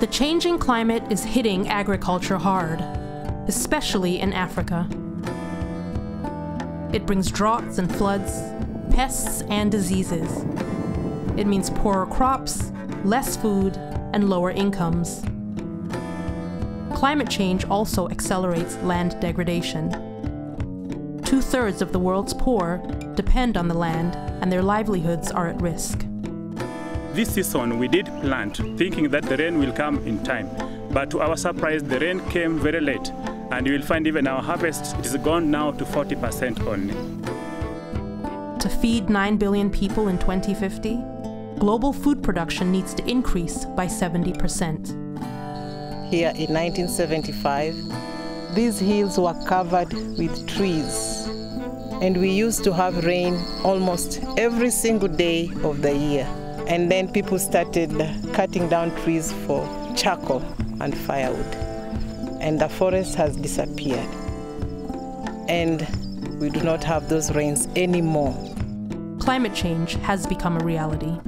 The changing climate is hitting agriculture hard, especially in Africa. It brings droughts and floods, pests and diseases. It means poorer crops, less food, and lower incomes. Climate change also accelerates land degradation. Two thirds of the world's poor depend on the land, and their livelihoods are at risk. This season we did plant, thinking that the rain will come in time. But to our surprise, the rain came very late, and you will find even our harvest is gone now to 40% only. To feed 9 billion people in 2050, global food production needs to increase by 70%. Here in 1975, these hills were covered with trees, and we used to have rain almost every single day of the year. And then people started cutting down trees for charcoal and firewood, and the forest has disappeared. And we do not have those rains anymore. Climate change has become a reality.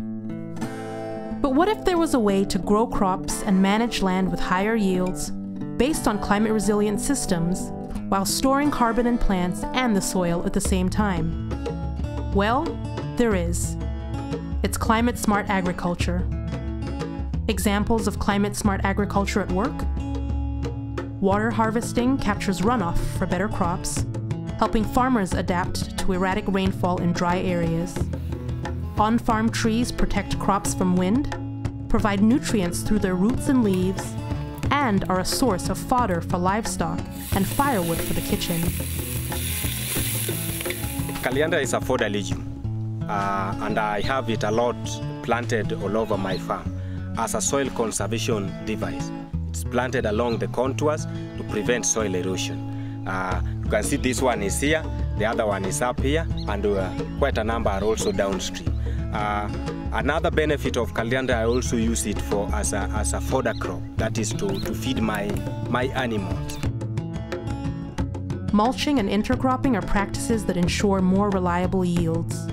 But what if there was a way to grow crops and manage land with higher yields based on climate resilient systems while storing carbon in plants and the soil at the same time? Well, there is. It's climate smart agriculture. Examples of climate smart agriculture at work? Water harvesting captures runoff for better crops, helping farmers adapt to erratic rainfall in dry areas. On farm trees protect crops from wind, provide nutrients through their roots and leaves, and are a source of fodder for livestock and firewood for the kitchen. Calliandra is a fodder legume, uh, and I have it a lot planted all over my farm as a soil conservation device. It's planted along the contours to prevent soil erosion. Uh, you can see this one is here, the other one is up here, and uh, quite a number are also downstream. Uh, another benefit of Calliandra, I also use it for as a, as a fodder crop, that is to, to feed my, my animals. Mulching and intercropping are practices that ensure more reliable yields.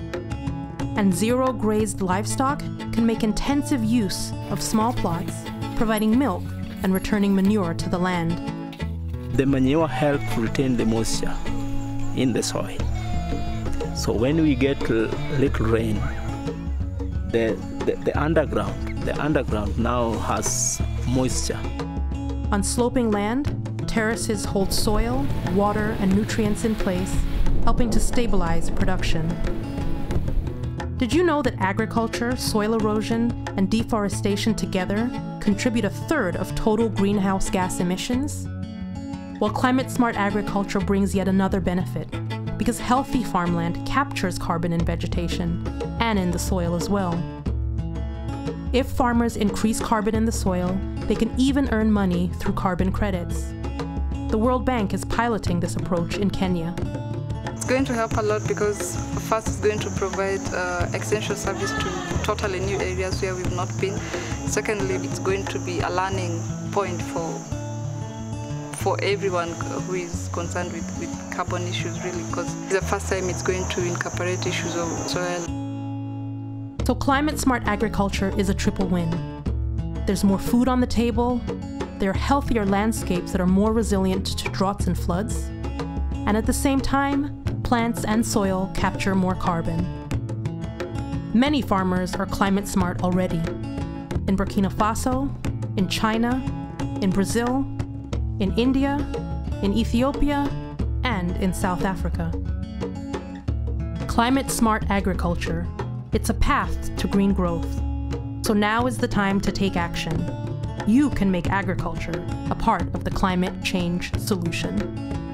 And zero grazed livestock can make intensive use of small plots, providing milk and returning manure to the land. The manure helps retain the moisture in the soil. So when we get little rain, the, the, the underground, the underground now has moisture. On sloping land, terraces hold soil, water, and nutrients in place, helping to stabilize production. Did you know that agriculture, soil erosion, and deforestation together contribute a third of total greenhouse gas emissions? While climate smart agriculture brings yet another benefit, because healthy farmland captures carbon in vegetation and in the soil as well. If farmers increase carbon in the soil, they can even earn money through carbon credits. The World Bank is piloting this approach in Kenya. Going to help a lot because first it's going to provide uh, extension service to totally new areas where we've not been. Secondly, it's going to be a learning point for for everyone who is concerned with, with carbon issues really because it's the first time it's going to incorporate issues of soil. So climate smart agriculture is a triple win. There's more food on the table, there are healthier landscapes that are more resilient to droughts and floods, and at the same time, plants and soil capture more carbon. Many farmers are climate smart already. In Burkina Faso, in China, in Brazil, in India, in Ethiopia, and in South Africa. Climate smart agriculture. It's a path to green growth. So now is the time to take action. You can make agriculture a part of the climate change solution.